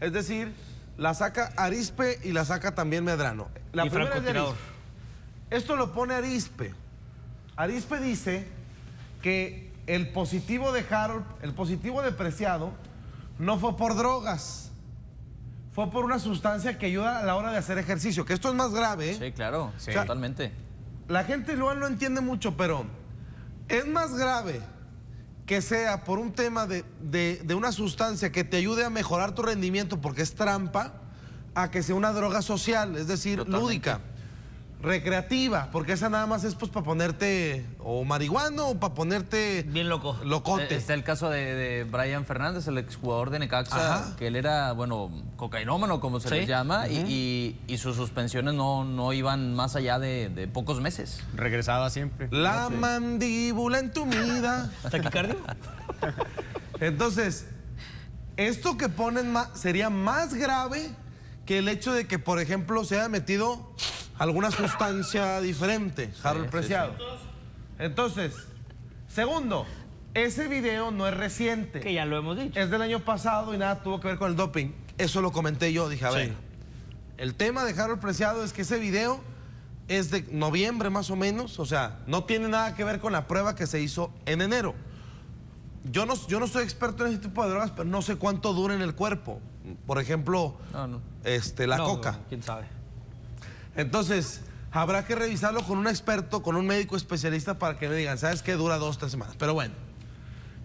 Es decir, la saca Arispe y la saca también Medrano. La Y primera es de francotirador. Arispe. Esto lo pone Arispe. Arispe dice que el positivo de Harold, el positivo de Preciado, no fue por drogas. Fue por una sustancia que ayuda a la hora de hacer ejercicio. Que esto es más grave. ¿eh? Sí, claro, O sea, totalmente. La gente igual no entiende mucho, pero es más grave que sea por un tema de, de- de una sustancia que te ayude a mejorar tu rendimiento porque es trampa, a que sea una droga social, es decir, Totalmente. lúdica, recreativa, porque esa nada más es pues para ponerte o marihuana o para ponerte Bien loco. locote. Eh, Está el caso de, de Brian Fernández, el exjugador de Necaxa, Ajá. que él era, bueno, cocainómano, como se Sí. les llama, y, y- y sus suspensiones no, no iban más allá de, de pocos meses. Regresaba siempre. La mandíbula entumida. ¿Taquicardio? Entonces, esto que ponen sería más grave que el hecho de que, por ejemplo, se haya metido alguna sustancia diferente, Harold sí, Preciado. Entonces, segundo, ese video no es reciente. Que ya lo hemos dicho. Es del año pasado y nada tuvo que ver con el doping. Eso lo comenté yo, dije, a ver. El tema de Harold Preciado es que ese video es de noviembre más o menos, o sea, no tiene nada que ver con la prueba que se hizo en enero. Yo no, yo no soy experto en ese tipo de drogas, pero no sé cuánto dura en el cuerpo. Por ejemplo, No, no. este, la No, coca. ¿Quién sabe? Entonces, habrá que revisarlo con un experto, con un médico especialista para que me digan, ¿sabes qué? Dura dos, tres semanas. Pero bueno.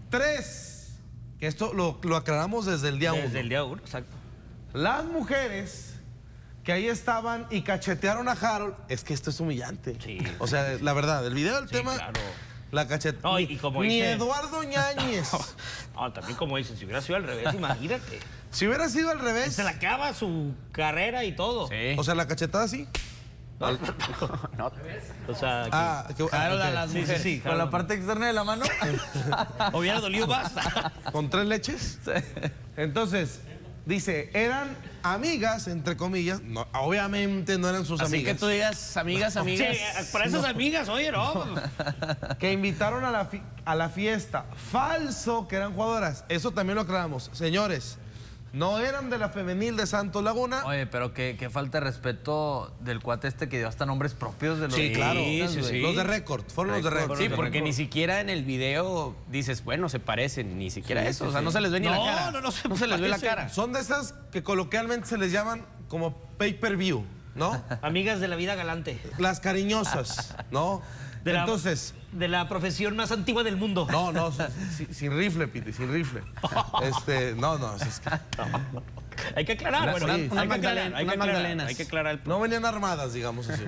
Tres, que esto lo, lo aclaramos desde el día uno. Desde el día uno, exacto. Las mujeres que ahí estaban y cachetearon a Harold, es que esto es humillante. Sí. O sea, la verdad, el video del Sí, tema, claro. La cacheta. No, y- y como Ni dice- Eduardo Ñañez. No, también como dicen, si hubiera sido al revés, imagínate. si hubiera sido al revés, Se le acaba su carrera y todo. Sí. o sea, la cachetada así. O sea, que Ah, que- ah, las Sí, sí, sí, Con la parte externa de la mano. hubiera dolido más. con tres leches. Entonces, dice, eran amigas, entre comillas. No, obviamente no eran sus Así amigas. que tú digas, amigas, Sí, amigas. para esas amigas, oye, no. que invitaron a la, fi- a la fiesta. Falso que eran jugadoras. Eso también lo aclaramos. Señores, no eran de la femenil de Santos Laguna. Oye, pero qué, qué falta de respeto del cuate este que dio hasta nombres propios de los Sí, claro. sí, sí. Los de récord. Fueron los de récord. Sí, de porque ni siquiera en el video dices, bueno, se parecen, ni siquiera eso. o sea, no se les ve ni No, la cara. no, no se les ve la cara. Son de esas que coloquialmente se les llaman como pay-per-view, ¿no? Amigas de la vida galante. Las cariñosas, ¿no? De la- Entonces, De la profesión más antigua del mundo. no, no, sin, sin rifle, Piti, sin rifle. Este, no, no, es que Hay que aclarar, bueno, sí. hay, magdalenas, hay que aclarar, magdalenas. hay que aclarar el no venían armadas, digamos así.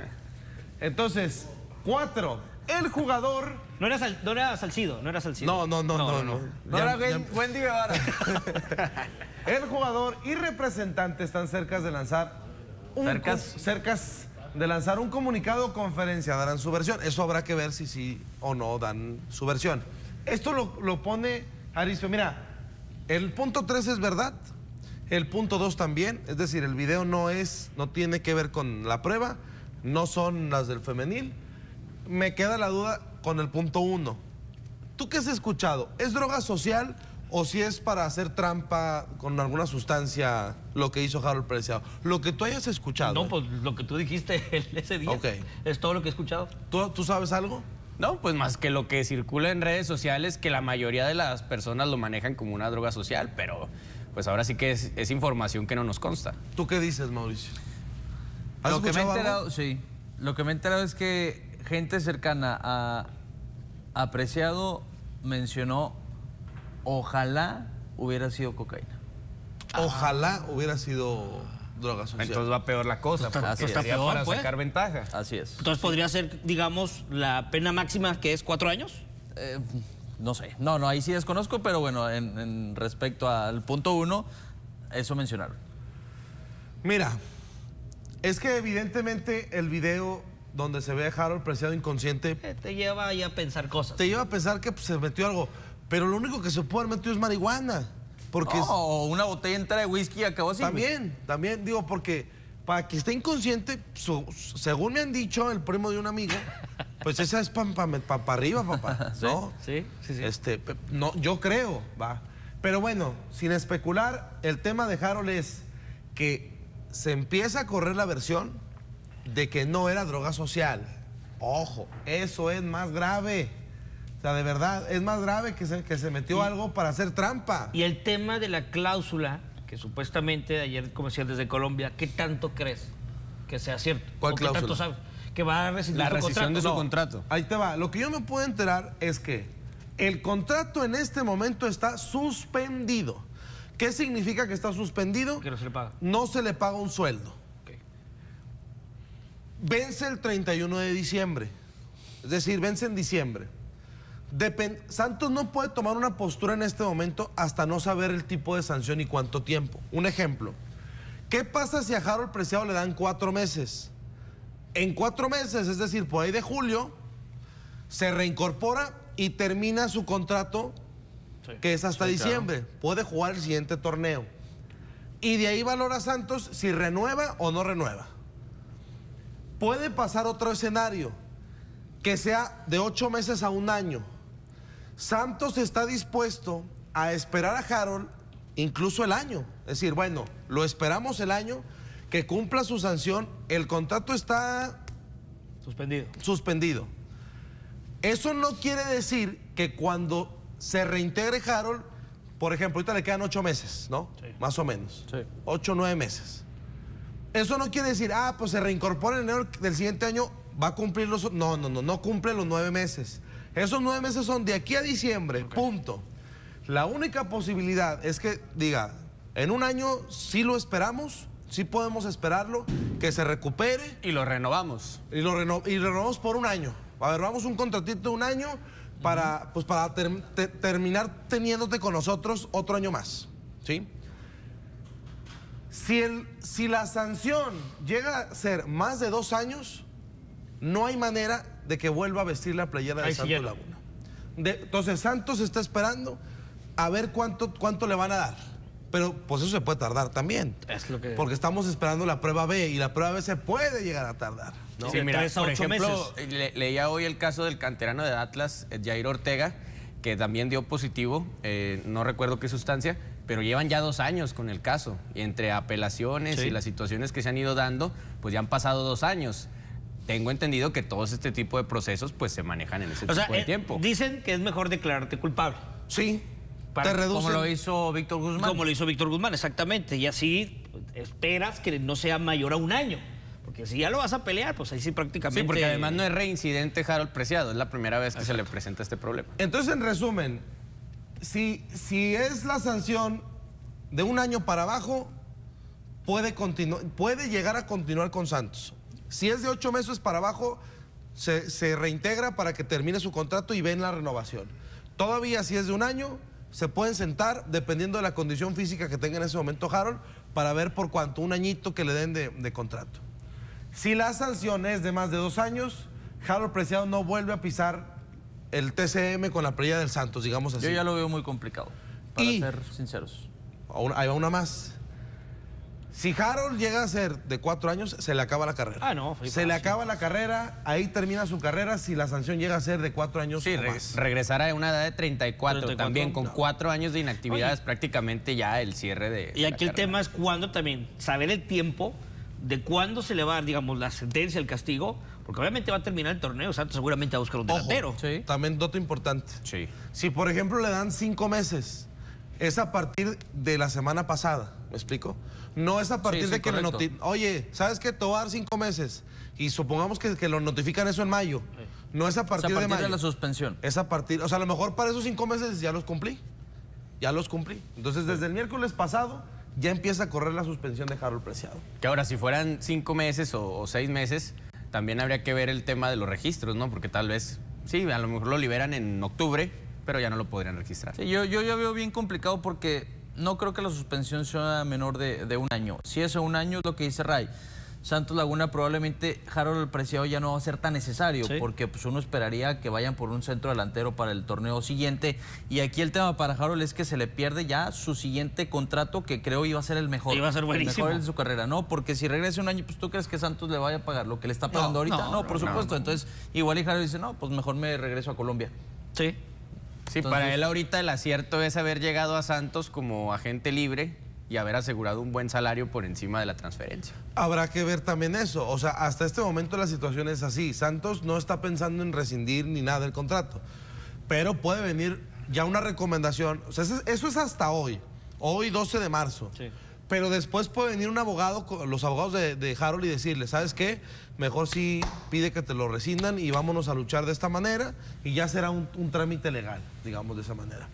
Entonces, cuatro, el jugador. No era, Sal- no era Salcido, no era Salcido. No, no, no, no, no. No Ya- era ya- Wendy Guevara. El jugador y representante están cerca de lanzar un Cercas. co- cercas de lanzar un comunicado conferencia, darán su versión. Eso habrá que ver si sí o no dan su versión. Esto lo, lo pone Arispe. Mira, el punto 3 es verdad, el punto 2 también, es decir, el video no es, no tiene que ver con la prueba, no son las del femenil. Me queda la duda con el punto 1. ¿Tú qué has escuchado? ¿Es droga social o si es para hacer trampa con alguna sustancia lo que hizo Harold Preciado? Lo que tú hayas escuchado. No, pues lo que tú dijiste ese día. Ok. Es todo lo que he escuchado. ¿Tú, tú sabes algo? No, pues más que lo que circula en redes sociales, que la mayoría de las personas lo manejan como una droga social, pero pues ahora sí que es, es información que no nos consta. ¿Tú qué dices, Mauricio? ¿Has Lo que me he algo? enterado, sí. Lo que me he enterado es que gente cercana a Apreciado mencionó ojalá hubiera sido cocaína. Ojalá hubiera sido droga social. Entonces va peor la cosa, porque Así es. sería Peor, para pues. sacar ventaja. Así es. Entonces podría ser, digamos, la pena máxima que es cuatro años. Eh, no sé. No, no, ahí sí desconozco, pero bueno, en, en respecto al punto uno, eso mencionaron. Mira, es que evidentemente el video donde se ve a Harold Preciado inconsciente Eh, te lleva ahí a pensar cosas. te lleva a pensar que pues, se metió algo. Pero lo único que se puede haber metido es marihuana. Porque No, una botella entera de whisky acabó así. También, también, digo, porque para que esté inconsciente, su- según me han dicho el primo de un amigo, pues esa es para arriba, papá, ¿no? Sí, sí, sí. Este, no, yo creo, va. Pero bueno, sin especular, el tema de Harold es que se empieza a correr la versión de que no era droga social. Ojo, eso es más grave. O sea, de verdad, es más grave que se, que se metió algo para hacer trampa. Y el tema de la cláusula, que supuestamente ayer como decían desde Colombia, ¿qué tanto crees que sea cierto? ¿Cuál ¿O qué tanto cláusula? sabes? Que va a rescindir La su rescisión de su contrato. contrato. Ahí te va. Lo que yo me puedo enterar es que el contrato en este momento está suspendido. ¿Qué significa que está suspendido? Que no se le paga. No se le paga un sueldo. Vence el 31 de diciembre. Es decir, vence en diciembre. Depen- Santos no puede tomar una postura en este momento hasta no saber el tipo de sanción y cuánto tiempo. Un ejemplo. ¿Qué pasa si a Harold Preciado le dan cuatro meses? En cuatro meses, es decir, por ahí de julio, se reincorpora y termina su contrato, Sí. que es hasta Sí, claro. diciembre. Puede jugar el siguiente torneo. Y de ahí valora Santos si renueva o no renueva. Puede pasar otro escenario, que sea de ocho meses a un año. Santos está dispuesto a esperar a Harold incluso el año. Es decir, bueno, lo esperamos el año, que cumpla su sanción, el contrato está Suspendido. suspendido. Eso no quiere decir que cuando se reintegre Harold, por ejemplo, ahorita le quedan ocho meses, ¿no? Sí. Más o menos. Sí. Ocho, nueve meses. Eso no quiere decir, ah, pues se reincorpora en enero del siguiente año, va a cumplir los... No, no, no, no cumple los nueve meses. Esos nueve meses son de aquí a diciembre, punto. La única posibilidad es que diga, en un año sí lo esperamos, sí podemos esperarlo, que se recupere Y lo renovamos. y lo reno- y renovamos por un año. A ver, vamos un contratito de un año para, pues para ter- te- terminar teniéndote con nosotros otro año más. ¿Sí? Si, el, si la sanción llega a ser más de dos años, no hay manera de que vuelva a vestir la playera de Ahí Santos. Laguna. De- entonces Santos está esperando a ver cuánto, cuánto le van a dar. Pero pues eso se puede tardar también. Es lo que... Porque estamos esperando la prueba B y la prueba B se puede llegar a tardar. ¿no? Sí, de tres a por ejemplo, le- leía hoy el caso del canterano de Atlas, eh, Jair Ortega, que también dio positivo, eh, no recuerdo qué sustancia, pero llevan ya dos años con el caso. Y entre apelaciones Sí. y las situaciones que se han ido dando, pues ya han pasado dos años. Tengo entendido que todos este tipo de procesos pues se manejan en ese O sea, tipo de eh, tiempo. dicen que es mejor declararte culpable. Sí. Para- te reduce. Como lo hizo Víctor Guzmán. Como lo hizo Víctor Guzmán, exactamente. Y así pues, esperas que no sea mayor a un año. Porque si ya lo vas a pelear, pues ahí sí prácticamente... Sí, porque además no es reincidente Harold Preciado, es la primera vez que se le presenta este problema. Entonces, en resumen, si, si es la sanción de un año para abajo, puede, puede llegar a continuar con Santos. Si es de ocho meses para abajo, se, se reintegra para que termine su contrato y ven la renovación. Todavía si es de un año, se pueden sentar, dependiendo de la condición física que tenga en ese momento Harold, para ver por cuánto, un añito que le den de, de contrato. Si la sanción es de más de dos años, Harold Preciado no vuelve a pisar el TCM con la playa del Santos, digamos así. Yo ya lo veo muy complicado, para Y- ser sinceros. Ahí va una más. Si Harold llega a ser de cuatro años, se le acaba la carrera. Ah, no, Se le acaba la carrera, ahí termina su carrera si la sanción llega a ser de cuatro años Sí, o re- más. regresar a una edad de 34, 34, también, con no. cuatro años de inactividad Oye. es prácticamente ya el cierre de. Y aquí el carrera. tema es cuándo también, saber el tiempo de cuándo se le va a dar, digamos, la sentencia, el castigo, porque obviamente va a terminar el torneo, Santos seguramente va a buscar un Ojo, delantero. Sí. también dato importante. Sí. Si, por ejemplo, le dan cinco meses, es a partir de la semana pasada, ¿me explico? No es a partir sí, de que le Oye, ¿sabes qué? Te voy a dar cinco meses. Y supongamos que, que lo notifican eso en mayo. No es a O sea, partir, a partir de de, mayo. la suspensión. Es a partir, o sea, a lo mejor para esos cinco meses ya los cumplí. Ya los cumplí. Entonces, desde el miércoles pasado ya empieza a correr la suspensión de Harold Preciado. Que ahora, si fueran cinco meses o, o seis meses, también habría que ver el tema de los registros, ¿no? Porque tal vez, sí, a lo mejor lo liberan en octubre, pero ya no lo podrían registrar. Sí, yo, yo ya veo bien complicado porque no creo que la suspensión sea menor de, de un año. Si es un año, es lo que dice Ray. Santos Laguna probablemente Harold Preciado ya no va a ser tan necesario Sí. porque pues uno esperaría que vayan por un centro delantero para el torneo siguiente y aquí el tema para Harold es que se le pierde ya su siguiente contrato que creo iba a ser el mejor. Iba a ser el buenísimo. mejor en su carrera, ¿no? Porque si regresa un año, pues tú crees que Santos le vaya a pagar lo que le está pagando ahorita. no, No, por supuesto. no. Entonces, igual y Harold dice, no, pues mejor me regreso a Colombia. Sí. Sí, para él ahorita el acierto es haber llegado a Santos como agente libre y haber asegurado un buen salario por encima de la transferencia. Habrá que ver también eso. O sea, hasta este momento la situación es así. Santos no está pensando en rescindir ni nada del contrato. Pero puede venir ya una recomendación. O sea, eso es- eso es hasta hoy. Hoy 12 de marzo. Sí. Pero después puede venir un abogado, los abogados de, de Harold y decirle, ¿sabes qué? Mejor sí pide que te lo rescindan y vámonos a luchar de esta manera y ya será un, un trámite legal, digamos de esa manera.